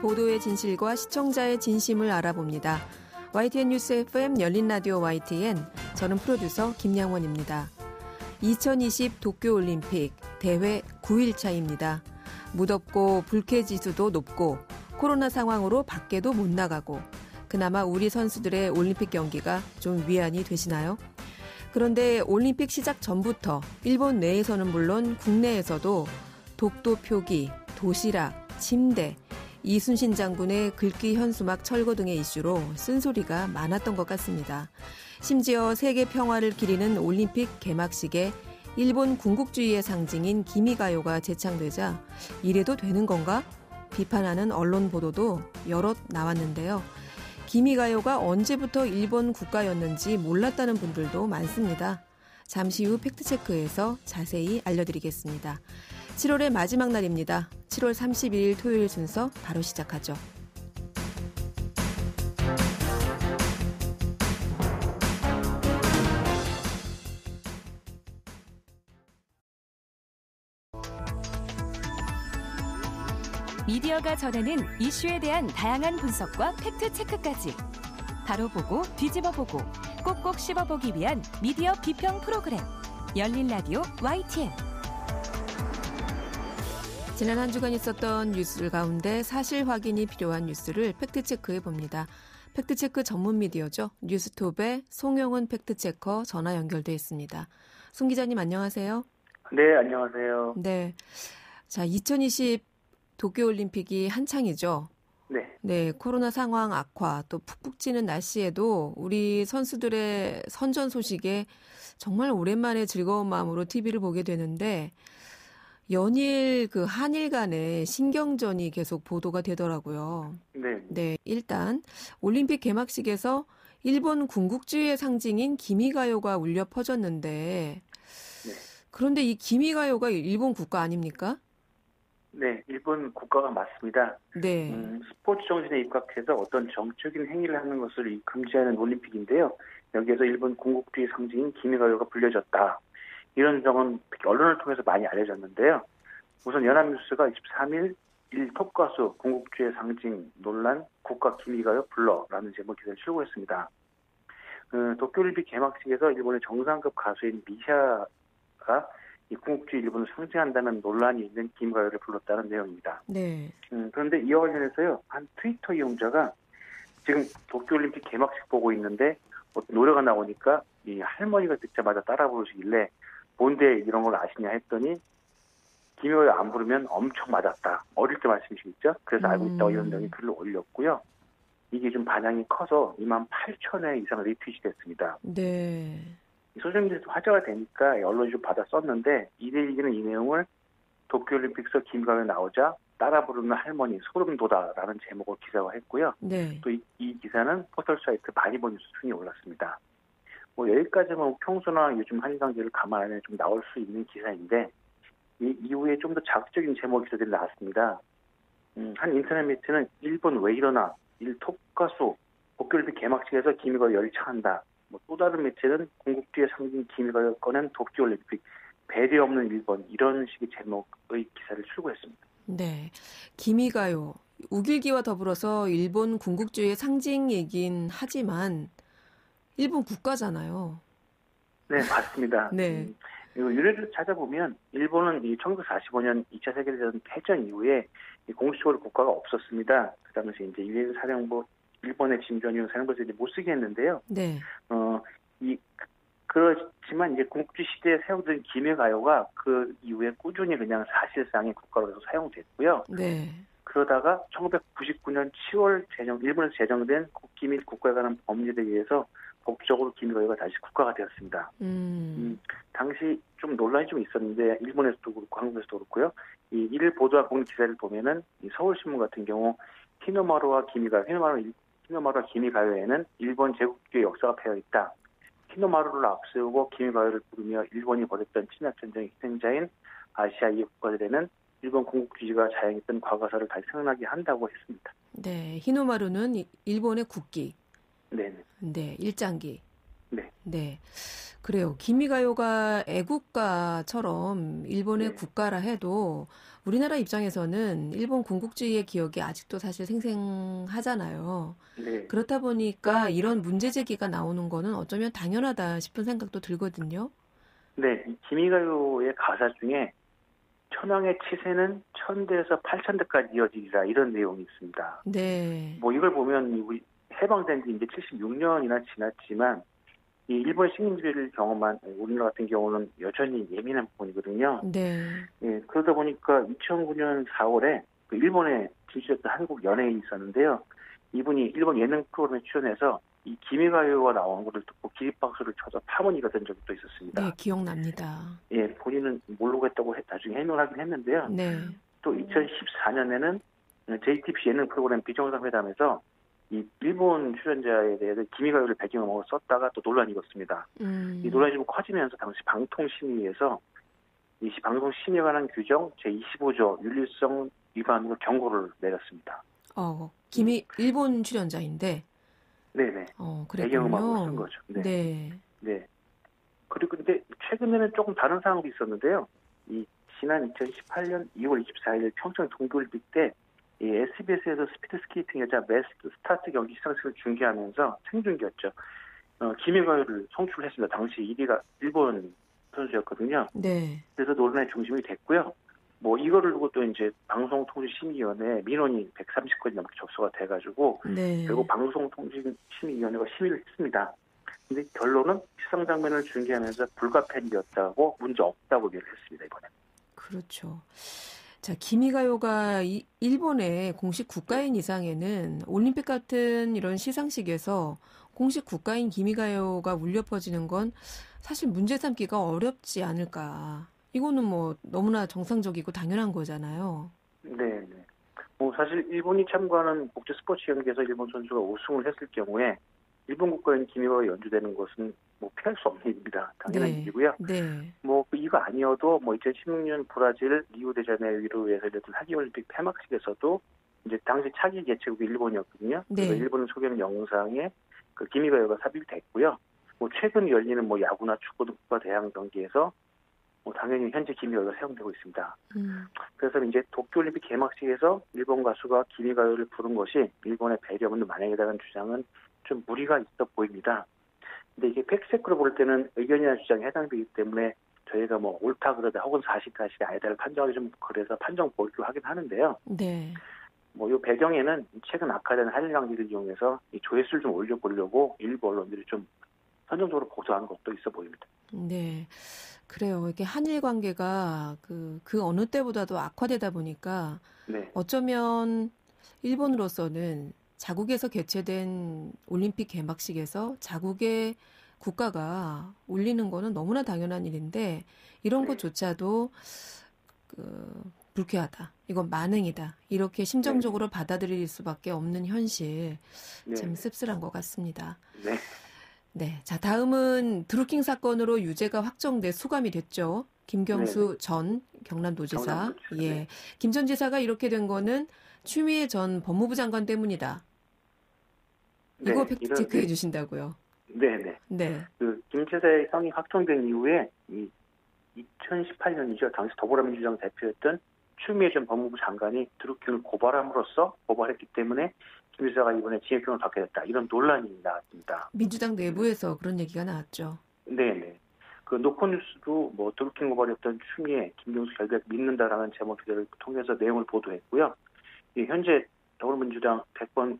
보도의 진실과 시청자의 진심을 알아봅니다. YTN 뉴스 FM 열린 라디오 YTN 저는 프로듀서 김양원입니다. 2020 도쿄 올림픽 대회 9일 차입니다. 무덥고 불쾌 지수도 높고 코로나 상황으로 밖에도 못 나가고 그나마 우리 선수들의 올림픽 경기가 좀 위안이 되시나요? 그런데 올림픽 시작 전부터 일본 내에서는 물론 국내에서도 독도 표기, 도시락, 침대, 이순신 장군의 글귀 현수막 철거 등의 이슈로 쓴소리가 많았던 것 같습니다. 심지어 세계 평화를 기리는 올림픽 개막식에 일본 군국주의의 상징인 기미가요가 재창되자 이래도 되는 건가? 비판하는 언론 보도도 여럿 나왔는데요. 기미가요가 언제부터 일본 국가였는지 몰랐다는 분들도 많습니다. 잠시 후 팩트체크에서 자세히 알려드리겠습니다. 7월의 마지막 날입니다. 7월 31일 토요일 순서 바로 시작하죠. 미디어가 전하는 이슈에 대한 다양한 분석과 팩트 체크까지 바로 보고 뒤집어 보고 꼭꼭 씹어 보기 위한 미디어 비평 프로그램 열린 라디오 YTN. 지난 한 주간 있었던 뉴스들 가운데 사실 확인이 필요한 뉴스를 fact check해 봅니다. fact check 전문 미디어죠. 뉴스톱의 송영훈 fact checker 전화 연결돼 있습니다. 송 기자님 안녕하세요. 네, 안녕하세요. 네. 자, 2020 도쿄올림픽이 한창이죠. 네. 네, 코로나 상황 악화, 또 푹푹 찌는 날씨에도 우리 선수들의 선전 소식에 정말 오랜만에 즐거운 마음으로 TV를 보게 되는데, 연일 그 한일 간의 신경전이 계속 보도가 되더라고요. 네. 네, 일단 올림픽 개막식에서 일본 군국주의의 상징인 기미가요가 울려 퍼졌는데, 네. 그런데 이 기미가요가 일본 국가 아닙니까? 네, 일본 국가가 맞습니다. 네. 음, 스포츠 정신에 입각해서 어떤 정적인 행위를 하는 것을 금지하는 올림픽인데요. 여기에서 일본 군국주의 상징인 기미가요가 불려졌다. 이런 점은 특히 언론을 통해서 많이 알려졌는데요. 우선 연합뉴스가 23일 일 톱가수 군국주의 상징 논란 국가 기미가요 불러라는 제목 기사를 출고했습니다. 그 도쿄올림픽 개막식에서 일본의 정상급 가수인 미샤가 이 궁극주의 일본을 상징한다는 논란이 있는 김가요를 불렀다는 내용입니다. 네. 음, 그런데 이와 관련해서요, 한 트위터 이용자가 지금 도쿄올림픽 개막식 보고 있는데 뭐 노래가 나오니까 이 할머니가 듣자마자 따라 부르시길래 뭔데 이런 걸 아시냐 했더니 김효를 안 부르면 엄청 맞았다. 어릴 때 말씀이시겠죠? 그래서 알고 있다고 음. 이런 내용이 글을 올렸고요. 이게 좀 반향이 커서 2만 8천회 이상 리트윗이 됐습니다. 네. 소셜미디어에서 화제가 되니까 언론이 좀 받아 썼는데 이대리기는 이 내용을 도쿄올림픽에서 김가요 나오자 따라 부르는 할머니 소름 돋아라는 제목으로 기사화했고요. 네. 또이 기사는 포털 사이트 많이 본 순위 올랐습니다. 뭐 여기까지는 평소나 요즘 한일 관계를 감안하면 좀 나올 수 있는 기사인데 이 이후에 좀 더 자극적인 제목 기사들이 나왔습니다. 음, 한 인터넷 매체는 일본 왜 이러나 일 톱가수 도쿄올림픽 개막식에서 기미가 열창한다. 뭐 또 다른 매체는 궁극주의 상징 기미가 꺼낸 도쿄올림픽 배려 없는 일본 이런 식의 제목의 기사를 출고했습니다. 네. 기미가요. 우길기와 더불어서 일본 군국주의의 상징이긴 하지만 일본 국가잖아요. 네, 맞습니다. 네. 음, 그리고 유래를 찾아보면 일본은 이 1945년 2차 세계대전 패전 이후에 이 공식적으로 국가가 없었습니다. 그 당시 이제 유엔 사령부 일본의 진변이후 사령부들이 못 쓰게 했는데요. 네. 어, 이 그렇지만 이제 군국주의 시대에 세우던 기묘가요가 그 이후에 꾸준히 그냥 사실상의 국가로서 사용됐고요. 네. 그러다가 1999년 10월 제정 일본에서 제정된 국기 및 국가에 관한 법률에 의해서 법적으로 기묘가요가 다시 국가가 되었습니다. 음. 음, 당시 좀 논란이 좀 있었는데 일본에서도 그렇고 한국에서도 그렇고요. 이 이를 보도한 공식 기사를 보면은 이 서울신문 같은 경우 히노마루와 기미가 히노마루 히노마루와 기미가요에는 일본 제국주의 역사가 패여 있다. 히노마루를 앞세우고 기미가요를 부르며 일본이 벌였던 침략전쟁의 희생자인 아시아 이 국가들에는 일본 군국주의가 자행했던 과거사를 다시 생각나게 한다고 했습니다. 네. 히노마루는 이- 일본의 국기. 네, 네. 일장기. 네. 네. 그래요. 기미가요가 애국가처럼 일본의 네. 국가라 해도 우리나라 입장에서는 일본 군국주의의 기억이 아직도 사실 생생하잖아요. 네. 그렇다 보니까 이런 문제 제기가 나오는 거는 어쩌면 당연하다 싶은 생각도 들거든요. 네, 이 기미가요의 가사 중에 천황의 치세는 천대에서 팔천대까지 이어지리라 이런 내용이 있습니다. 네. 뭐 이걸 보면 우리 해방된 지 이제 76년이나 지났지만 이 일본 식민지를 경험한 우리나라 같은 경우는 여전히 예민한 부분이거든요. 네. 예, 그러다 보니까 2009년 4월에 그 일본에 진출했던 한국 연예인이 있었는데요. 이분이 일본 예능 프로그램에 출연해서 이 기미가요가 나오는 것을 듣고 기립박수를 쳐서 파문이가 된 적이 또 있었습니다. 네, 기억납니다. 예, 본인은 모르고 했다고 해- 나중에 해명을 하긴 했는데요. 네. 또 2014년에는 JTBC 예능 프로그램 비정상회담에서 이 일본 출연자에 대해서 기미가요를 배경음악으로 썼다가 또 논란이 일었습니다. 음. 이 논란이 좀 커지면서 당시 방통심의에서 이 방송심의에 관한 규정 제25조 윤리성 위반으로 경고를 내렸습니다. 어, 김이 일본 출연자인데 네네. 어, 배경음악으로 쓴. 거죠. 네. 네. 네. 그리고 근데 최근에는 조금 다른 상황도 있었는데요. 이 지난 2018년 2월 24일 평창 동계올림픽 때 이 SBS에서 스피드 스케이팅 여자 mass start 경기 시상식을 중계하면서 생중계였죠. 어, 기미가요를 송출했습니다. 당시 1위가 일본 선수였거든요. 네. 그래서 논란의 중심이 됐고요. 뭐 이거를 두고 또 이제 방송통신심의위원회 민원이 130건이 넘게 접수가 돼가지고 네. 결국 방송통신심의위원회가 심의를 했습니다. 근데 결론은 시상 장면을 중계하면서 불가피했다고 문제 없다고 얘기를 했습니다 이번에. 그렇죠. 자, 기미가요가 이- 일본의 공식 국가인 이상에는 올림픽 같은 이런 시상식에서 공식 국가인 기미가요가 울려 퍼지는 건 사실 문제 삼기가 어렵지 않을까. 이거는 뭐 너무나 정상적이고 당연한 거잖아요. 네, 네. 뭐 사실 일본이 참가하는 국제 스포츠 경기에서 일본 선수가 우승을 했을 경우에 일본 국가인 기미가 연주되는 것은 뭐 피할 수 없는 일입니다. 당연한 네. 일이고요. 네. 뭐 이거 아니어도 뭐 2016년 브라질 리우데자네이루에서 열렸던 하계올림픽 폐막식에서도 이제 당시 차기 개최국이 일본이었거든요. 네. 그래서 일본을 소개하는 영상에 그 기미가요가 삽입이 됐고요. 뭐 최근 열리는 뭐 야구나 축구 등 국가 대항 경기에서 뭐 당연히 현재 기미가요가 사용되고 있습니다. 음, 그래서 이제 도쿄올림픽 개막식에서 일본 가수가 기미가요를 부른 것이 일본의 배려 없는 만행이라는 주장은 좀 무리가 있어 보입니다. 근데 이게 팩트체크로 볼 때는 의견이나 주장에 해당되기 때문에 저희가 뭐 옳다 그러다 혹은 사실까지 아니다를 판정하기 좀 그래서 판정 보기로 하긴 하는데요. 네. 뭐이 배경에는 최근 악화된 한일 관계를 이용해서 이 조회수를 좀 올려보려고 일부 언론들이 좀 선정적으로 보도한 것도 있어 보입니다. 네. 그래요. 이게 한일 관계가 그, 그 어느 때보다도 악화되다 보니까 네, 어쩌면 일본으로서는 자국에서 개최된 올림픽 개막식에서 자국의 국가가 울리는 거는 너무나 당연한 일인데 이런 네. 것조차도 그 불쾌하다. 이건 만행이다. 이렇게 심정적으로 받아들일 수밖에 없는 현실 네, 참 씁쓸한 것 같습니다. 네, 네. 자, 다음은 드루킹 사건으로 유죄가 확정돼 수감이 됐죠. 김경수 전 경남도지사. 경남도지사, 예. 네. 김전 지사가 이렇게 된 거는 추미애 전 법무부 장관 때문이다. 네, 이거 팩트 체크해 주신다고요. 네, 네. 네. 그 김채사의 형이 확정된 이후에 이 2018년이죠. 당시 더불어민주당 대표였던 추미애 전 법무부 장관이 드루킹을 고발함으로써 고발했기 때문에 김 지사가 이번에 징역형을 받게 됐다. 이런 논란이 나왔습니다. 민주당 내부에서 그런 얘기가 나왔죠. 네네. 그 노컷뉴스도 뭐 드루킹 고발했던 추미애, 김경수 결백 믿는다라는 제목 기사를 통해서 내용을 보도했고요. 이 현재 더불어민주당 대권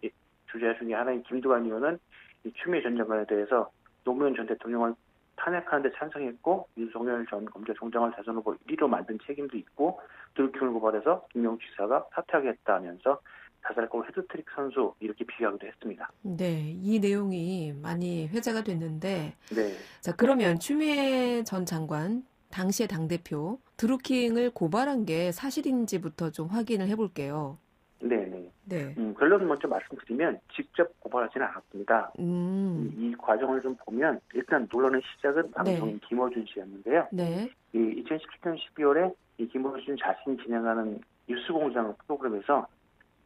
주자 중에 하나인 김두관 의원은 이 추미애 전 장관에 대해서 노무현 전 대통령을 탄핵하는 데 찬성했고 윤석열 전 검찰총장을 대선 후보 1위로 만든 책임도 있고 드루킹을 고발해서 김경수 지사가 사퇴하겠다면서 자살골 해트트릭 선수 이렇게 비교하기도 했습니다. 네. 이 내용이 많이 회자가 됐는데 네. 자, 그러면 추미애 전 장관 당시의 당 대표 드루킹을 고발한 게 사실인지부터 좀 확인을 해 볼게요. 네네. 네. 음, 결론 먼저 말씀드리면 직접 고발하지는 않았습니다. 음. 이, 이 과정을 좀 보면 일단 논란의 시작은 방송인 김어준 씨였는데요. 네. 이 2017년 12월에 이 김어준 자신이 진행하는 뉴스공장 프로그램에서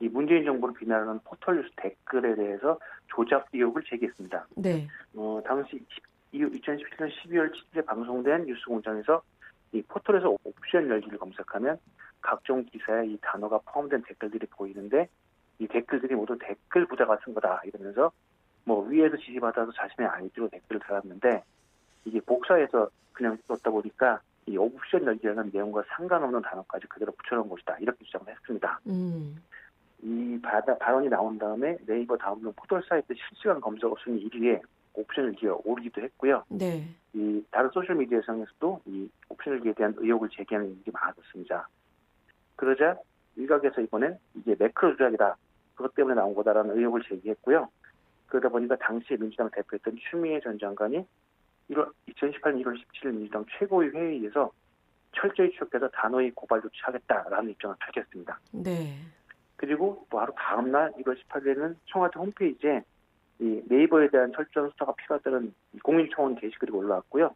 이 문재인 정부를 비난하는 포털뉴스 댓글에 대해서 조작 의혹을 제기했습니다. 네. 어, 당시 이후 2017년 12월 7일에 방송된 뉴스공장에서 이 포털에서 옵션 열기를 검색하면 각종 기사에 이 단어가 포함된 댓글들이 보이는데 이 댓글들이 모두 댓글 부자가 쓴 거다 이러면서 뭐 위에서 지시받아서 자신의 아이디로 댓글을 달았는데 이게 복사해서 그냥 썼다 보니까 이 옵션 열기라는 내용과 상관없는 단어까지 그대로 붙여놓은 것이다 이렇게 주장을 했습니다. 음. 이 바다, 발언이 나온 다음에 네이버 다음으로 포털 사이트 실시간 검색 순위 1위에 옵션 열기가 오르기도 했고요. 네. 이 다른 소셜 미디어상에서도 이 옵션 열기에 대한 의혹을 제기하는 일이 많아졌습니다. 그러자 일각에서 이번엔 이게 매크로 조작이다. 그것 때문에 나온 거다라는 의혹을 제기했고요. 그러다 보니까 당시 민주당 대표였던 추미애 전 장관이 1월 2018년 1월 17일 민주당 최고위 회의에서 철저히 추적해서 단호히 고발 조치하겠다라는 입장을 밝혔습니다. 네. 그리고 바로 다음 날 1월 18일에는 청와대 홈페이지에 이 네이버에 대한 철저한 수사가 필요하다는 공인청원 게시글이 올라왔고요.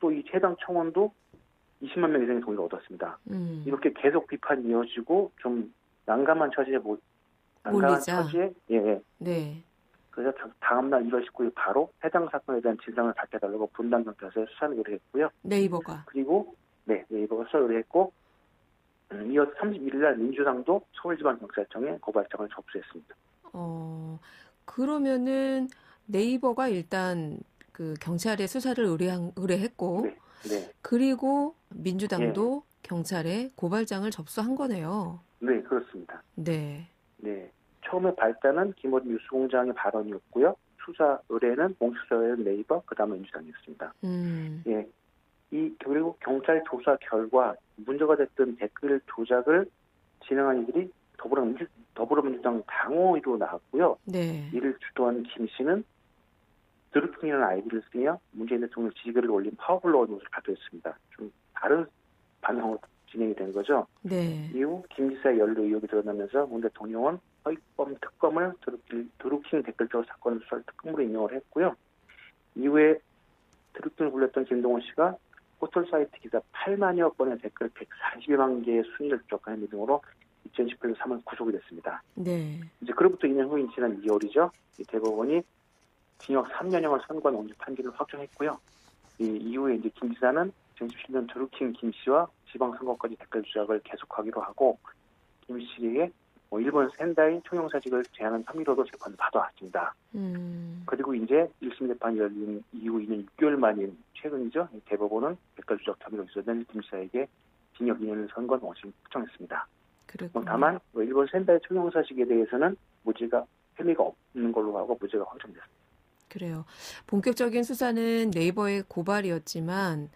또 이 해당 청원도 20만 명 이상의 동의를 얻었습니다. 음. 이렇게 계속 비판이 이어지고 좀 난감한 처지에 모, 난감한 몰리자. 처지에 예, 예. 네. 그래서 다- 다음 날 1월 19일 바로 해당 사건에 대한 진상을 밝혀달라고 분당 경찰서에 수사를 의뢰했고요. 네이버가. 그리고 네 네이버가 수사 의뢰했고 음, 이어서 31일 날 민주당도 서울지방경찰청에 고발장을 접수했습니다. 어, 그러면은 네이버가 일단 그 경찰에 수사를 의뢰한, 의뢰했고, 네. 네, 그리고 민주당도 경찰에 고발장을 접수한 거네요. 네 그렇습니다. 네. 네 처음에 발단은 김어준 뉴스공장의 발언이었고요. 수사 의뢰는 공수사 의뢰는 네이버 그다음에 민주당이었습니다. 음. 예. 이 그리고 경찰 조사 결과 문제가 됐던 댓글 조작을 진행한 이들이 더불어민주, 더불어민주당 당원으로 나왔고요. 네. 이를 주도한 김 씨는 드루킹이라는 아이디를 쓰며 문재인 대통령 지지글을 올린 파워블로거 뉴스를 발표했습니다. 좀 다른 방향으로 진행이 된 거죠. 네. 이후 김 지사의 연루 의혹이 드러나면서 문 대통령은 허위범 특검을 드루킹, 드루킹 댓글조 사건 수사를 특검으로 임명을 했고요. 이후에 드루킹을 불렸던 김동원 씨가 포털 사이트 기사 8만여 건의 댓글 141만 개의 순위를 조작하는 등 등으로 2018년 3월 구속이 됐습니다. 네. 이제 그로부터 2년 후인 지난 2월이죠. 이 대법원이 징역 3년형을 선고한 원죄 판결을 확정했고요. 이 이후에 이제 김 지사는 2017년 드루킹 김 씨와 지방선거까지 댓글 조작을 계속하기로 하고 김 씨에게 뭐 일본 센다이 총영사직을 제안한 혐의로도 재판을 받아왔습니다. 음. 그리고 이제 1심 재판이 열린 이후 2년 6개월 만인 최근이죠. 이 대법원은 조작 혐의로 있었던 김 씨에게 징역 2년을 선고한 원심을 확정했습니다. 그렇군요. 뭐 다만 뭐 일본 센다이 총영사직에 대해서는 무죄가 혐의가 없는 걸로 하고 무죄가 확정됐습니다. 그래요. 본격적인 수사는 네이버의 고발이었지만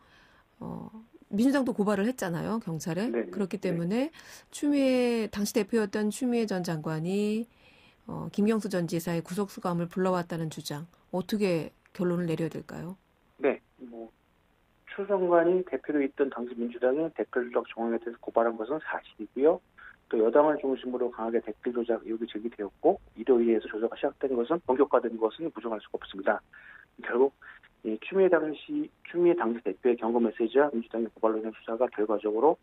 어, 민주당도 고발을 했잖아요 경찰에. 네, 네, 그렇기 네. 때문에 추미애 당시 대표였던 추미애 전 장관이 어, 김경수 전 지사의 구속 수감을 불러왔다는 주장 어떻게 결론을 내려야 될까요? 네, 뭐 추 장관이 대표로 있던 당시 민주당의 댓글 조작 정황에 대해서 고발한 것은 사실이고요. 또 여당을 중심으로 강하게 댓글 조작 의혹이 제기되었고 이로 의해서 조사가 시작된 것은 본격화된 것은 부정할 수가 없습니다. 결국 이 추미애 당시 추미애 당시 대표의 경고 메시지와 민주당의 고발로 인한 수사가 결과적으로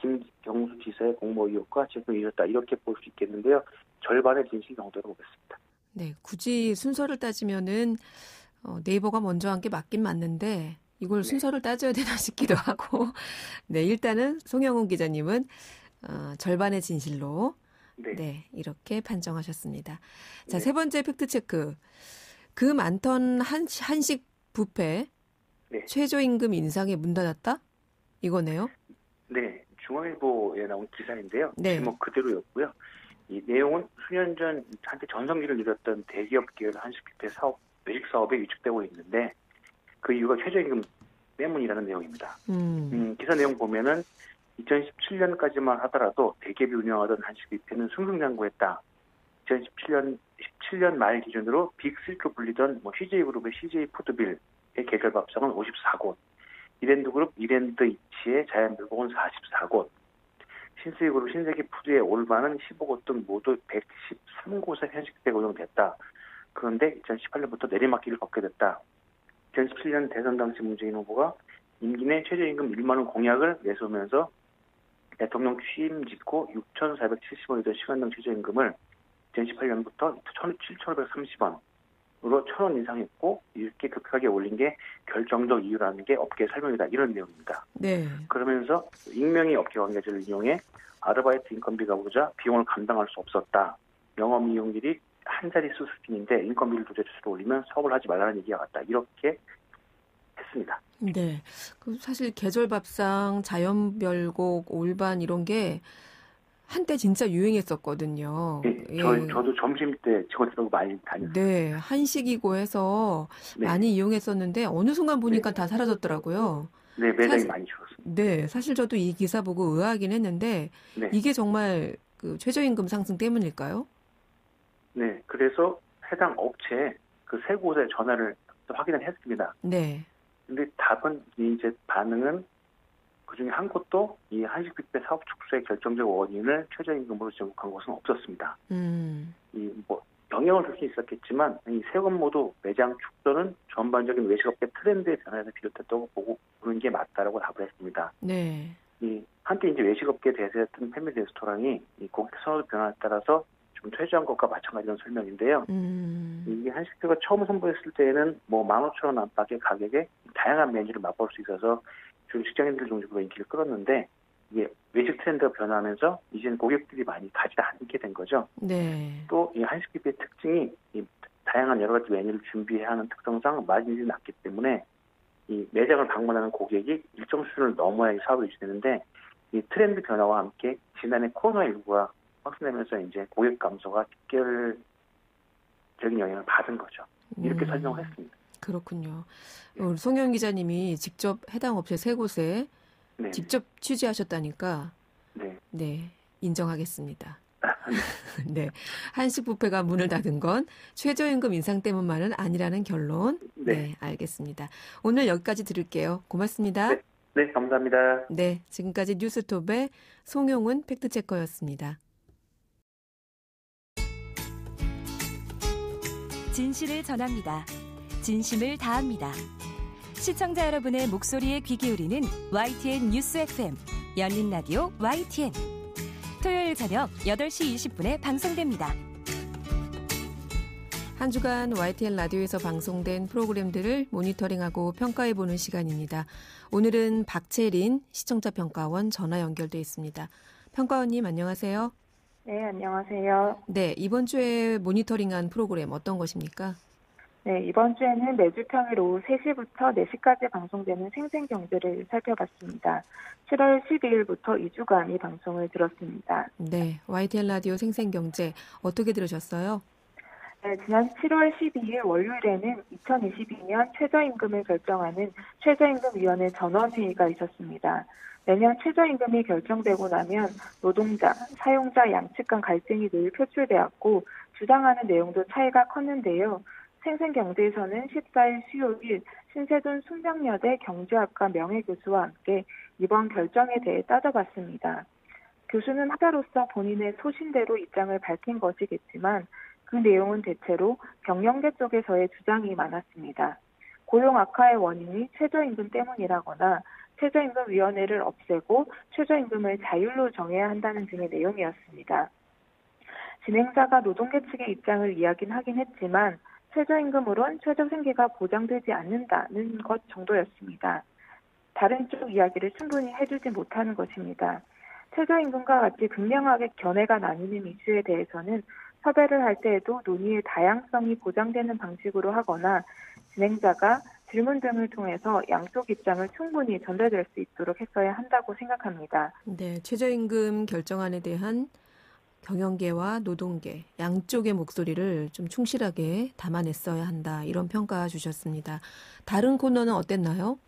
김경수 지사의 공모 의혹과 책임을 이뤘다 이렇게 볼 수 있겠는데요. 절반의 진실 정도로 보겠습니다. 네, 굳이 순서를 따지면은 어, 네이버가 먼저 한 게 맞긴 맞는데 이걸 네. 순서를 순서를 따져야 되나 싶기도 하고. 네, 일단은 송영훈 기자님은 어, 절반의 진실로 네. 네, 이렇게 판정하셨습니다. 자, 네. 세 번째 팩트 체크. 그 많던 한, 한식 뷔페 네. 최저임금 인상에 문 닫았다? 이거네요. 네, 중앙일보에 나온 기사인데요. 네. 제목 그대로였고요. 이 내용은 수년 전 한때 전성기를 누렸던 대기업 계열 한식 뷔페 사업, 외식 사업에 위축되고 있는데 그 이유가 최저임금 때문이라는 내용입니다. 음, 음, 기사 내용 보면은 2017년까지만 하더라도 대기업이 운영하던 한식 뷔페는 승승장구했다. 2017년 17년 말 기준으로 빅3로 불리던 뭐 CJ그룹의 CJ 푸드빌의 계절 밥상은 54곳, 이랜드 그룹 이랜드 이츠의 자연별곡은 44곳, 신세계그룹 신세계 푸드의 올반은 15곳 등 모두 113곳의 한식 뷔페가 운영됐다. 그런데 2018년부터 내리막길을 걷게 됐다. 2017년 대선 당시 문재인 후보가 임기 내 최저임금 1만 원 공약을 내세우면서 대통령 취임 직후 6,470원이던 시간당 최저임금을 2018년부터 7,530원, 으로 천원 인상했고 이렇게 급하게 올린 게 결정적 이유라는 게 업계 설명이다 이런 내용입니다. 네. 그러면서 익명의 업계 관계자를 이용해 아르바이트 인건비가 오르자 비용을 감당할 수 없었다. 영업 이용률이 한 자릿수 수준인데 인건비를 두 자릿수로 올리면 사업을 하지 말라는 얘기가 같다. 이렇게 했습니다. 네. 그 사실 계절밥상, 자연별곡, 올반 이런 게 한때 진짜 유행했었거든요. 네, 예. 저, 저도 점심 때 직원들하고 많이 다녔어요. 네, 한식이고 해서 네. 많이 이용했었는데 어느 순간 보니까 네. 다 사라졌더라고요. 네, 매장이 많이 줄었습니다. 네, 사실 저도 이 기사 보고 의아하긴 했는데 네. 이게 정말 그 최저임금 상승 때문일까요? 네, 그래서 해당 업체 그세 곳에 전화를 확인을 했습니다. 네. 근데 답은 이제 반응은 그 중에 한 곳도 이 한식 뷔페 사업 축소의 결정적 원인을 최저임금으로 제공한 것은 없었습니다. 음. 이뭐 영향을 줄 수 있었겠지만 이세곳 모두 매장 축소는 전반적인 외식업계 트렌드의 변화에서 비롯했다고 보고 보는 게 맞다라고 답을 했습니다. 네. 이 한때 이제 외식업계 대세였던 패밀리 레스토랑이 이 고객 선호 변화에 따라서 좀 퇴조한 것과 마찬가지라는 설명인데요. 음. 이게 한식표가 처음 선보였을 때에는 뭐 15,000원 안팎의 가격에 다양한 메뉴를 맛볼 수 있어서 주로 직장인들 중심으로 인기를 끌었는데 이게 외식 트렌드가 변하면서 이제는 고객들이 많이 가지 않게 된 거죠. 네. 또 이 한식집의 특징이 이 다양한 여러 가지 메뉴를 준비해야 하는 특성상 마진이 낮기 때문에 이 매장을 방문하는 고객이 일정 수준을 넘어야 사업을 유지되는데 이 트렌드 변화와 함께 지난해 코로나19가 확산되면서 이제 고객 감소가 직결적인 영향을 받은 거죠. 이렇게 음. 설명을 했습니다. 그렇군요. 우리 송영 기자님이 직접 해당 업체 세 곳에 네. 직접 취재하셨다니까 네, 네 인정하겠습니다. 네. 한식 뷔페가 문을 닫은 건 최저임금 인상 때문만은 아니라는 결론. 네. 네. 알겠습니다. 오늘 여기까지 들을게요. 고맙습니다. 네, 네 감사합니다. 네, 지금까지 뉴스톱의 송용은 팩트체커였습니다. 진실을 전합니다. 진심을 다합니다. 시청자 여러분의 목소리에 귀 기울이는 YTN 뉴스 FM 열린 라디오 YTN 토요일 저녁 8시 20분에 방송됩니다. 한 주간 YTN 라디오에서 방송된 프로그램들을 모니터링하고 평가해보는 시간입니다. 오늘은 박채린 시청자 평가원 전화 연결돼 있습니다. 평가원님 안녕하세요. 네, 안녕하세요. 네, 이번 주에 모니터링한 프로그램 어떤 것입니까? 네, 이번 주에는 매주 평일 오후 3시부터 4시까지 방송되는 생생경제를 살펴봤습니다. 7월 12일부터 2주간 이 방송을 들었습니다. 네, YTN 라디오 생생경제 어떻게 들으셨어요? 네, 지난 7월 12일 월요일에는 2022년 최저임금을 결정하는 최저임금위원회 전원회의가 있었습니다. 매년 최저임금이 결정되고 나면 노동자, 사용자 양측 간 갈등이 늘 표출되었고 주장하는 내용도 차이가 컸는데요. 생생경제에서는 14일 수요일 신세돈 숙명여대 경제학과 명예교수와 함께 이번 결정에 대해 따져봤습니다. 교수는 학자로서 본인의 소신대로 입장을 밝힌 것이겠지만 그 내용은 대체로 경영계 쪽에서의 주장이 많았습니다. 고용 악화의 원인이 최저임금 때문이라거나 최저임금위원회를 없애고 최저임금을 자율로 정해야 한다는 등의 내용이었습니다. 진행자가 노동계 측의 입장을 이야기는 하긴 했지만 최저임금으론 최저 생계가 보장되지 않는다는 것 정도였습니다. 다른 쪽 이야기를 충분히 해주지 못하는 것입니다. 최저임금과 같이 극명하게 견해가 나뉘는 이슈에 대해서는 섭외를 할 때에도 논의의 다양성이 보장되는 방식으로 하거나 진행자가 질문 등을 통해서 양쪽 입장을 충분히 전달될 수 있도록 했어야 한다고 생각합니다. 네, 최저임금 결정안에 대한 경영계와 노동계 양쪽의 목소리를 좀 충실하게 담아냈어야 한다 이런 평가 주셨습니다. 다른 코너는 어땠나요?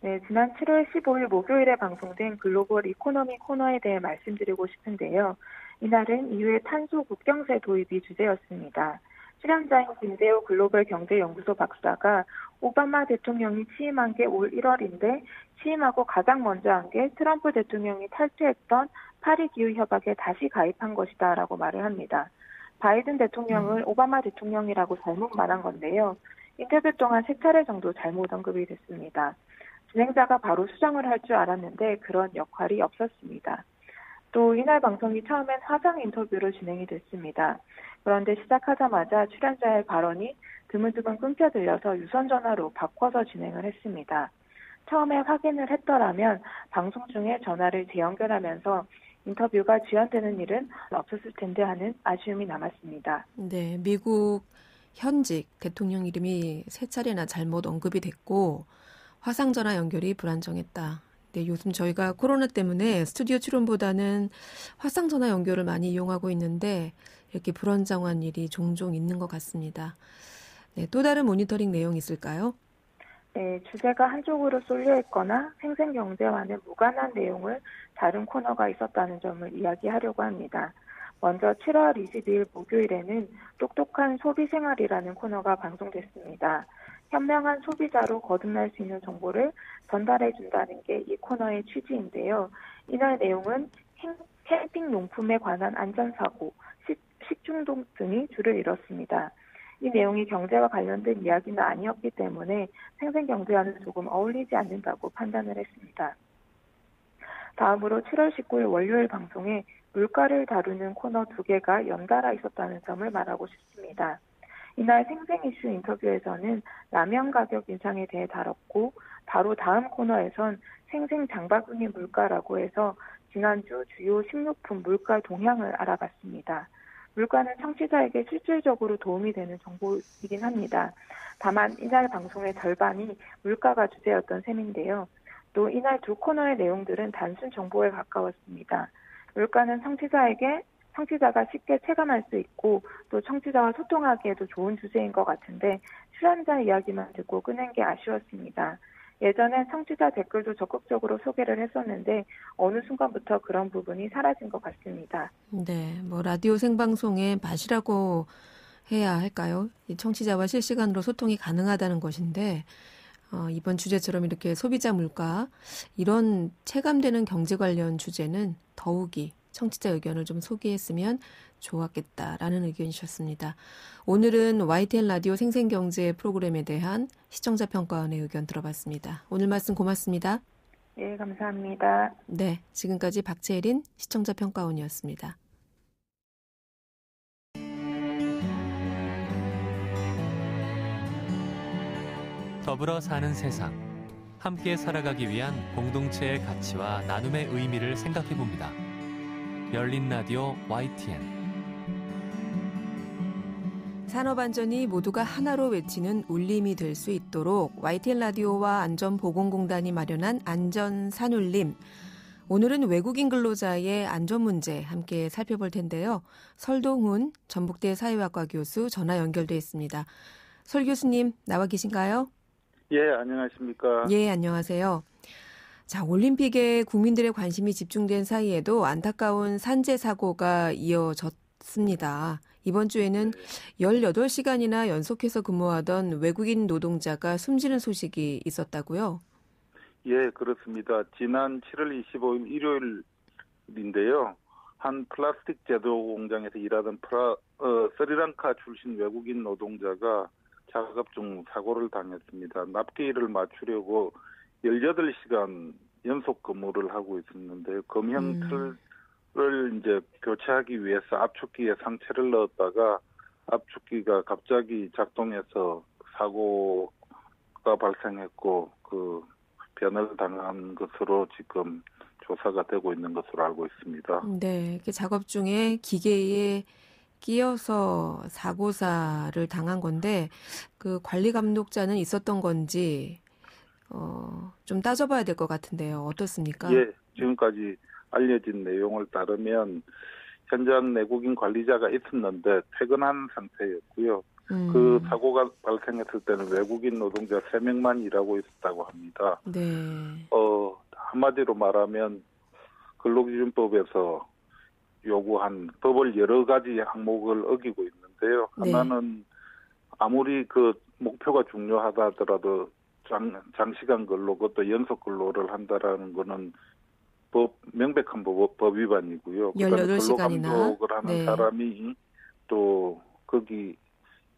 네, 지난 7월 15일 목요일에 방송된 글로벌 이코노미 코너에 대해 말씀드리고 싶은데요. 이날은 EU의 탄소 국경세 도입이 주제였습니다. 출연자인 김대호 글로벌 경제연구소 박사가 오바마 대통령이 취임한 게 올 1월인데 취임하고 가장 먼저 한 게 트럼프 대통령이 탈퇴했던 파리 기후 협약에 다시 가입한 것이다라고 말을 합니다. 바이든 대통령을 음. 오바마 대통령이라고 잘못 말한 건데요. 인터뷰 동안 세 차례 정도 잘못 언급이 됐습니다. 진행자가 바로 수정을 할 줄 알았는데 그런 역할이 없었습니다. 또 이날 방송이 처음엔 화상 인터뷰로 진행이 됐습니다. 그런데 시작하자마자 출연자의 발언이 드문드문 끊겨 들려서 유선 전화로 바꿔서 진행을 했습니다. 처음에 확인을 했더라면 방송 중에 전화를 재연결하면서 인터뷰가 지연되는 일은 없었을 텐데 하는 아쉬움이 남았습니다. 네, 미국 현직 대통령 이름이 세 차례나 잘못 언급이 됐고 화상 전화 연결이 불안정했다. 네, 요즘 저희가 코로나 때문에 스튜디오 출연보다는 화상 전화 연결을 많이 이용하고 있는데 이렇게 불안정한 일이 종종 있는 것 같습니다. 네, 또 다른 모니터링 내용 있을까요? 네, 주제가 한쪽으로 쏠려 있거나 생생 경제와는 무관한 내용을 다른 코너가 있었다는 점을 이야기하려고 합니다. 먼저 7월 22일 목요일에는 똑똑한 소비 생활이라는 코너가 방송됐습니다. 현명한 소비자로 거듭날 수 있는 정보를 전달해 준다는 게 이 코너의 취지인데요. 이날 내용은 캠핑 용품에 관한 안전사고, 식, 식중독 등이 줄을 이뤘습니다. 이 내용이 경제와 관련된 이야기는 아니었기 때문에 생생 경제와는 조금 어울리지 않는다고 판단을 했습니다. 다음으로 7월 19일 월요일 방송에 물가를 다루는 코너 두 개가 연달아 있었다는 점을 말하고 싶습니다. 이날 생생 이슈 인터뷰에서는 라면 가격 인상에 대해 다뤘고 바로 다음 코너에선 생생 장바구니 물가라고 해서 지난주 주요 식료품 물가 동향을 알아봤습니다. 물가는 청취자에게 실질적으로 도움이 되는 정보이긴 합니다. 다만 이날 방송의 절반이 물가가 주제였던 셈인데요. 또 이날 두 코너의 내용들은 단순 정보에 가까웠습니다. 물가는 청취자에게 청취자가 쉽게 체감할 수 있고 또 청취자와 소통하기에도 좋은 주제인 것 같은데 출연자 이야기만 듣고 끊은 게 아쉬웠습니다. 예전엔 청취자 댓글도 적극적으로 소개를 했었는데 어느 순간부터 그런 부분이 사라진 것 같습니다. 네, 뭐 라디오 생방송의 맛이라고 해야 할까요? 청취자와 실시간으로 소통이 가능하다는 것인데 어, 이번 주제처럼 이렇게 소비자 물가 이런 체감되는 경제 관련 주제는 더욱이 청취자 의견을 좀 소개했으면 좋았겠다라는 의견이셨습니다. 오늘은 YTN 라디오 생생경제 프로그램에 대한 시청자 평가원의 의견 들어봤습니다. 오늘 말씀 고맙습니다. 네, 감사합니다. 네, 지금까지 박채린 시청자 평가원이었습니다. 더불어 사는 세상. 함께 살아가기 위한 공동체의 가치와 나눔의 의미를 생각해 봅니다. 열린 라디오 YTN 산업안전이 모두가 하나로 외치는 울림이 될 수 있도록 YTN 라디오와 안전보건공단이 마련한 안전산울림. 오늘은 외국인 근로자의 안전 문제 함께 살펴볼 텐데요. 설동훈 전북대 사회학과 교수 전화 연결돼 있습니다. 설 교수님 나와 계신가요? 예, 안녕하십니까? 예, 안녕하세요. 자, 올림픽에 국민들의 관심이 집중된 사이에도 안타까운 산재 사고가 이어졌습니다. 이번 주에는 18시간이나 연속해서 근무하던 외국인 노동자가 숨지는 소식이 있었다고요? 예, 그렇습니다. 지난 7월 25일 일요일인데요. 한 플라스틱 제조 공장에서 일하던 프라, 어, 스리랑카 출신 외국인 노동자가 작업 중 사고를 당했습니다. 납기일을 맞추려고 18시간 연속 근무를 하고 있었는데 검형 틀를 이제 교체하기 위해서 압축기에 상체를 넣었다가 압축기가 갑자기 작동해서 사고가 발생했고 그 변을 당한 것으로 지금 조사가 되고 있는 것으로 알고 있습니다. 네, 작업 중에 기계에 끼어서 사고사를 당한 건데 그 관리 감독자는 있었던 건지 어, 좀 따져봐야 될 것 같은데요. 어떻습니까? 예, 지금까지 알려진 내용을 따르면 현장 내국인 관리자가 있었는데 퇴근한 상태였고요. 음. 그 사고가 발생했을 때는 외국인 노동자 3명만 일하고 있었다고 합니다. 네. 어, 한마디로 말하면 근로기준법에서 요구한 법을 여러 가지 항목을 어기고 있는데요. 네. 하나는 아무리 그 목표가 중요하다 하더라도 장, 장시간 근로, 그것도 연속 근로를 한다라는 거는 법 명백한 법, 법 위반이고요. 18시간이나 감독을 하는 네. 사람이 또 거기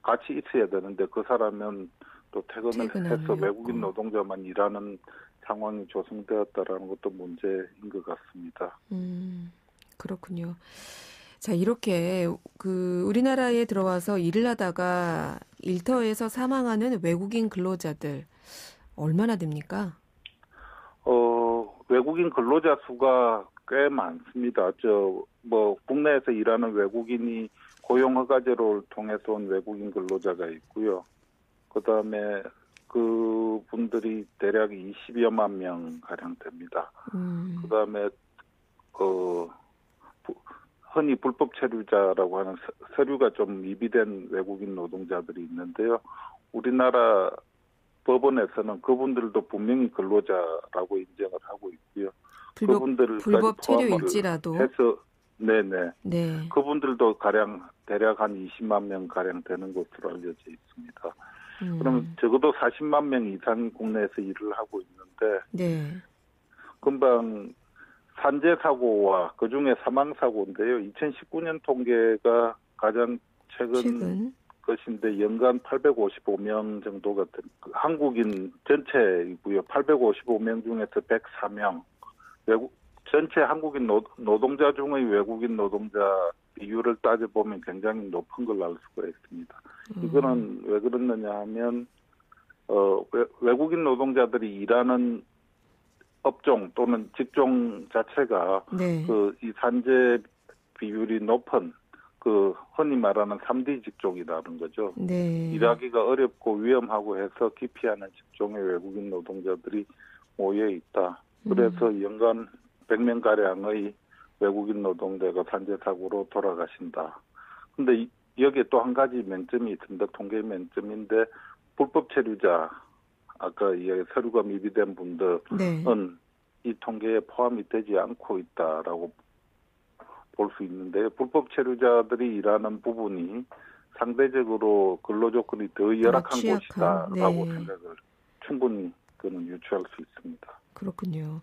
같이 있어야 되는데 그 사람은 또 퇴근을 해서 외국인 노동자만 일하는 상황이 조성되었다라는 것도 문제인 것 같습니다. 음, 그렇군요. 자, 이렇게 그 우리나라에 들어와서 일을 하다가 일터에서 사망하는 외국인 근로자들 얼마나 됩니까? 어, 외국인 근로자 수가 꽤 많습니다. 저, 뭐, 국내에서 일하는 외국인이 고용 허가제로를 통해서 온 외국인 근로자가 있고요. 그 다음에 그 분들이 대략 20여만 명 가량 됩니다. 음, 그 다음에, 그, 부- 흔히 불법 체류자라고 하는 서- 서류가 좀 미비된 외국인 노동자들이 있는데요. 우리나라 법원에서는 그분들도 분명히 근로자라고 인정을 하고 있고요. 불법 그분들까지 불법 체류일지라도 해서 네네 네. 그분들도 가량 대략 한 20만 명 가량 되는 것으로 알려져 있습니다. 음, 그럼 적어도 40만 명 이상 국내에서 일을 하고 있는데 네. 금방 산재 사고와 그 중에 사망 사고인데요. 2019년 통계가 가장 최근, 최근 것인데 연간 855명 정도가 된- 그 한국인 전체이고요. 855명 중에서 104명 외국 전체 한국인 노, 노동자 중의 외국인 노동자 비율을 따져보면 굉장히 높은 걸알 수가 있습니다. 음, 이거는 왜 그러느냐 하면 어 외, 외국인 노동자들이 일하는 업종 또는 직종 자체가 네. 그이 산재 비율이 높은 그 흔히 말하는 3D 직종이라는 거죠. 네. 일하기가 어렵고 위험하고 해서 기피하는 직종의 외국인 노동자들이 모여 있다. 그래서 음. 연간 100명 가량의 외국인 노동자가 산재 사고로 돌아가신다. 근데 이- 여기에 또 한 가지 맹점이 있습니다. 통계 맹점인데 불법 체류자 아까 이야기 서류가 미비된 분들은 네. 이 통계에 포함이 되지 않고 있다라고 볼 수 있는데 불법 체류자들이 일하는 부분이 상대적으로 근로 조건이 더 열악한 취약한, 곳이다라고 네. 생각을 충분히 그는 유추할 수 있습니다. 그렇군요.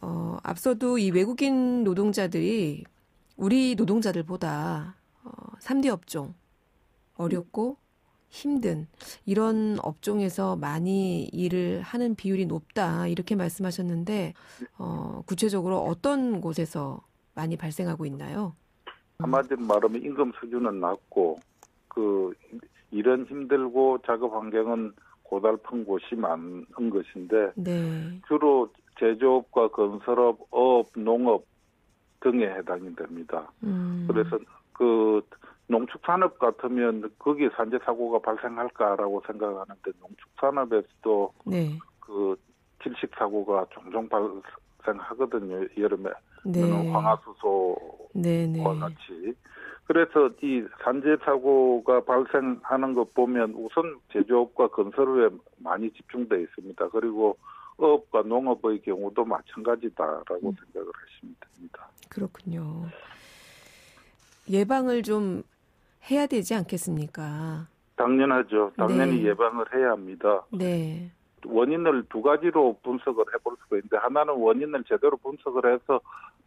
어, 앞서도 이 외국인 노동자들이 우리 노동자들보다 어, 3대 업종 어렵고 힘든 이런 업종에서 많이 일을 하는 비율이 높다 이렇게 말씀하셨는데 어, 구체적으로 어떤 곳에서 많이 발생하고 있나요? 한마디로 말하면 임금 수준은 낮고 그 일은 힘들고 작업 환경은 고달픈 곳이 많은 것인데 네. 주로 제조업과 건설업, 어업, 농업 등에 해당이 됩니다. 음, 그래서 그 농축산업 같으면 거기에 산재 사고가 발생할까라고 생각하는데 농축산업에서도 네. 그 질식 사고가 종종 발생하거든요. 여름에 네. 황화수소와 네, 네. 같이. 그래서 이 산재 사고가 발생하는 것 보면 우선 제조업과 건설업에 많이 집중되어 있습니다. 그리고 어업과 농업의 경우도 마찬가지다라고 음. 생각을 하시면 됩니다. 그렇군요. 예방을 좀 해야 되지 않겠습니까? 당연하죠. 당연히 네. 예방을 해야 합니다. 네. 원인을 두 가지로 분석을 해볼 수가 있는데 하나는 원인을 제대로 분석을 해서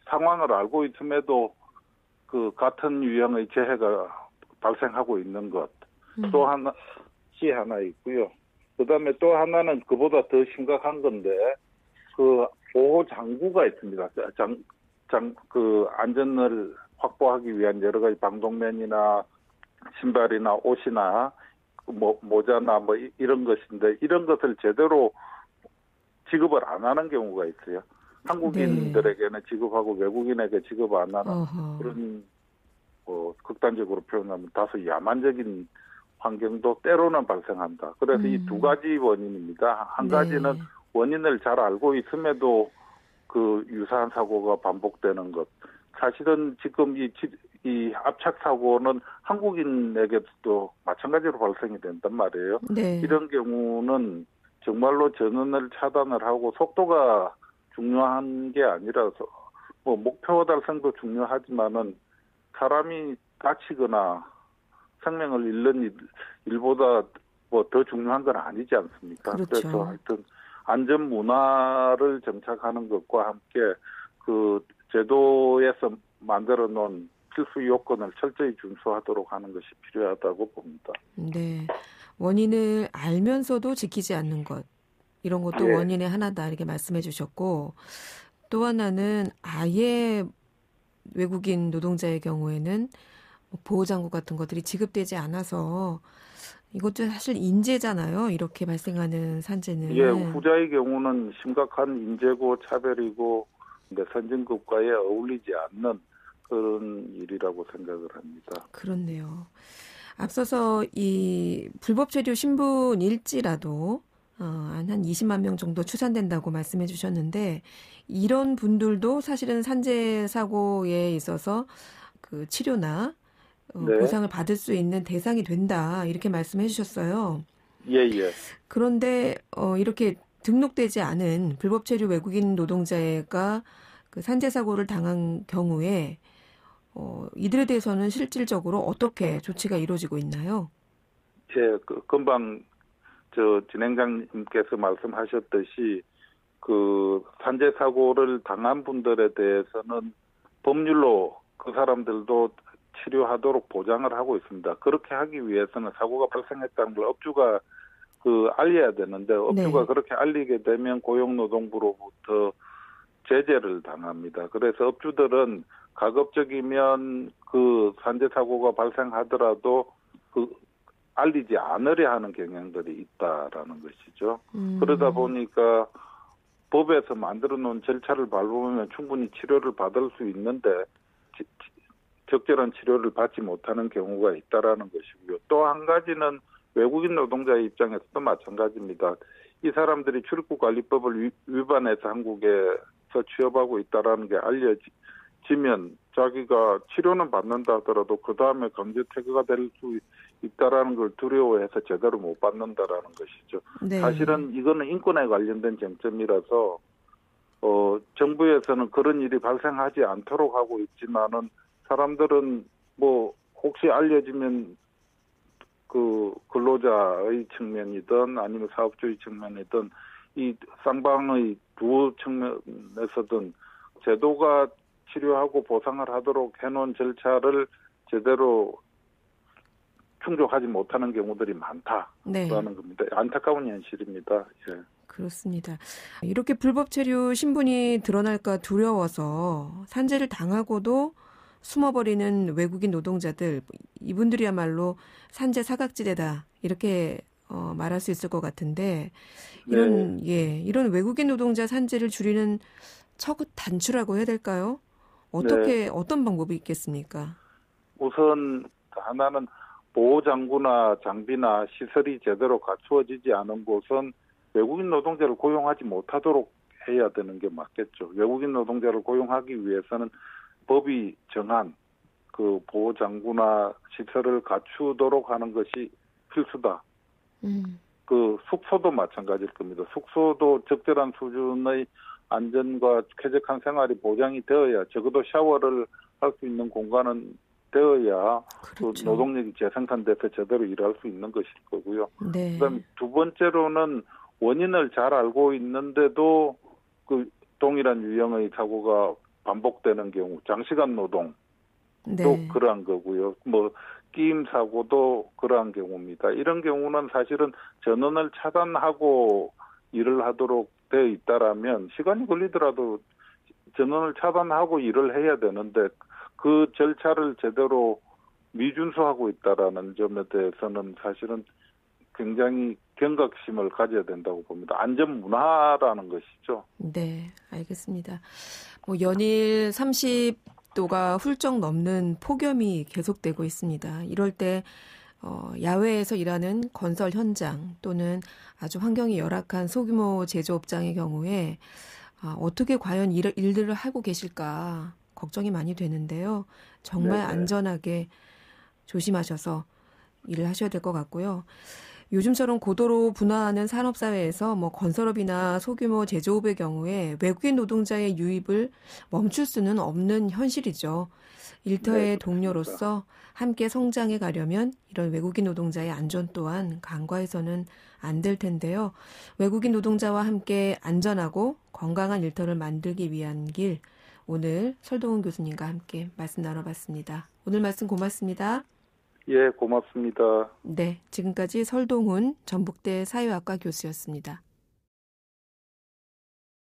상황을 알고 있음에도 그 같은 유형의 재해가 발생하고 있는 것. 음, 또 하나 시 하나 있고요. 그다음에 또 하나는 그보다 더 심각한 건데 그 보호 장구가 있습니다. 장, 장, 그 안전을 확보하기 위한 여러 가지 방독면이나 신발이나 옷이나 그 모, 모자나 뭐 이- 이런 것인데 이런 것을 제대로 지급을 안 하는 경우가 있어요. 한국인들에게는 지급하고 외국인에게 지급 안 하는 어허. 그런 뭐 극단적으로 표현하면 다소 야만적인 환경도 때로는 발생한다. 그래서 이 음. 두 가지 원인입니다. 한 네. 가지는 원인을 잘 알고 있음에도 그 유사한 사고가 반복되는 것. 사실은 지금 이, 지- 이 압착 사고는 한국인에게도 마찬가지로 발생이 된단 말이에요. 네. 이런 경우는 정말로 전원을 차단을 하고 속도가 중요한 게 아니라서 뭐 목표 달성도 중요하지만은 사람이 다치거나 생명을 잃는 일, 일보다 뭐 더 중요한 건 아니지 않습니까? 그렇죠. 래서 하여튼 안전 문화를 정착하는 것과 함께 그 제도에서 만들어 놓은 필수 요건을 철저히 준수하도록 하는 것이 필요하다고 봅니다. 네. 원인을 알면서도 지키지 않는 것. 이런 것도 예. 원인의 하나다. 이렇게 말씀해 주셨고, 또 하나는 아예 외국인 노동자의 경우에는 뭐 보호장구 같은 것들이 지급되지 않아서 이것도 사실 인재잖아요. 이렇게 발생하는 산재는. 예, 후자의 경우는 심각한 인재고 차별이고 선진국과에 어울리지 않는 그런 일이라고 생각을 합니다. 그렇네요. 앞서서 이 불법 체류 신분일지라도 어, 한 20만 명 정도 추산된다고 말씀해 주셨는데 이런 분들도 사실은 산재 사고에 있어서 그 치료나 어, 네. 보상을 받을 수 있는 대상이 된다 이렇게 말씀해 주셨어요. 예, 예. 그런데 어, 이렇게 등록되지 않은 불법 체류 외국인 노동자가 그 산재 사고를 당한 경우에 어, 이들에 대해서는 실질적으로 어떻게 조치가 이루어지고 있나요? 예, 그 금방 저 진행장님께서 말씀하셨듯이 그 산재 사고를 당한 분들에 대해서는 법률로 그 사람들도 치료하도록 보장을 하고 있습니다. 그렇게 하기 위해서는 사고가 발생했다는 걸 업주가 그 알려야 되는데 업주가 네. 그렇게 알리게 되면 고용노동부로부터 제재를 당합니다. 그래서 업주들은 가급적이면 그 산재 사고가 발생하더라도 그 알리지 않으려 하는 경향들이 있다라는 것이죠. 음. 그러다 보니까 법에서 만들어 놓은 절차를 밟으면 충분히 치료를 받을 수 있는데 적절한 치료를 받지 못하는 경우가 있다라는 것이고요. 또 한 가지는 외국인 노동자의 입장에서도 마찬가지입니다. 이 사람들이 출입국 관리법을 위 반해서 한국에서 취업하고 있다라는 게 알려지 면 자기가 치료는 받는다 하더라도 그 다음에 강제 퇴거가 될 수 있다라는 걸 두려워해서 제대로 못 받는다라는 것이죠. 네. 사실은 이거는 인권에 관련된 쟁점이라서 어 정부에서는 그런 일이 발생하지 않도록 하고 있지만은 사람들은 뭐 혹시 알려지면 그 근로자의 측면이든 아니면 사업주의 측면이든 이 쌍방의 두 측면에서든 제도가 치료하고 보상을 하도록 해놓은 절차를 제대로 충족하지 못하는 경우들이 많다라는 네. 겁니다. 안타까운 현실입니다. 예. 그렇습니다. 이렇게 불법 체류 신분이 드러날까 두려워서 산재를 당하고도 숨어버리는 외국인 노동자들 이분들이야말로 산재 사각지대다 이렇게 어, 말할 수 있을 것 같은데 이런 네. 예 이런 외국인 노동자 산재를 줄이는 처구 단추라고 해야 될까요? 어떻게 네. 어떤 방법이 있겠습니까? 우선 하나는 보호 장구나 장비나 시설이 제대로 갖추어지지 않은 곳은 외국인 노동자를 고용하지 못하도록 해야 되는 게 맞겠죠. 외국인 노동자를 고용하기 위해서는 법이 정한 그 보호 장구나 시설을 갖추도록 하는 것이 필수다. 음. 그 숙소도 마찬가지일 겁니다. 숙소도 적절한 수준의 안전과 쾌적한 생활이 보장이 되어야 적어도 샤워를 할 수 있는 공간은 되어야 그 그렇죠. 그 노동력이 재생산돼서 제대로 일할 수 있는 것일 거고요. 네. 그다음 두 번째로는 원인을 잘 알고 있는데도 그 동일한 유형의 사고가 반복되는 경우 장시간 노동도 네. 그러한 거고요. 뭐 끼임 사고도 그러한 경우입니다. 이런 경우는 사실은 전원을 차단하고 일을 하도록 되어 있다라면 시간이 걸리더라도 전원을 차단하고 일을 해야 되는데 그 절차를 제대로 미준수하고 있다라는 점에 대해서는 사실은 굉장히 경각심을 가져야 된다고 봅니다. 안전 문화라는 것이죠. 네, 알겠습니다. 뭐 연일 30도가 훌쩍 넘는 폭염이 계속되고 있습니다. 이럴 때 어, 야외에서 일하는 건설 현장 또는 아주 환경이 열악한 소규모 제조업장의 경우에 아, 어떻게 과연 일, 일들을 하고 계실까 걱정이 많이 되는데요. 정말 네네. 안전하게 조심하셔서 일을 하셔야 될 것 같고요. 요즘처럼 고도로 분화하는 산업사회에서 뭐 건설업이나 소규모 제조업의 경우에 외국인 노동자의 유입을 멈출 수는 없는 현실이죠. 일터의 네, 동료로서 함께 성장해 가려면 이런 외국인 노동자의 안전 또한 간과해서는 안 될 텐데요. 외국인 노동자와 함께 안전하고 건강한 일터를 만들기 위한 길 오늘 설동훈 교수님과 함께 말씀 나눠봤습니다. 오늘 말씀 고맙습니다. 예, 고맙습니다. 네, 지금까지 설동훈 전북대 사회학과 교수였습니다.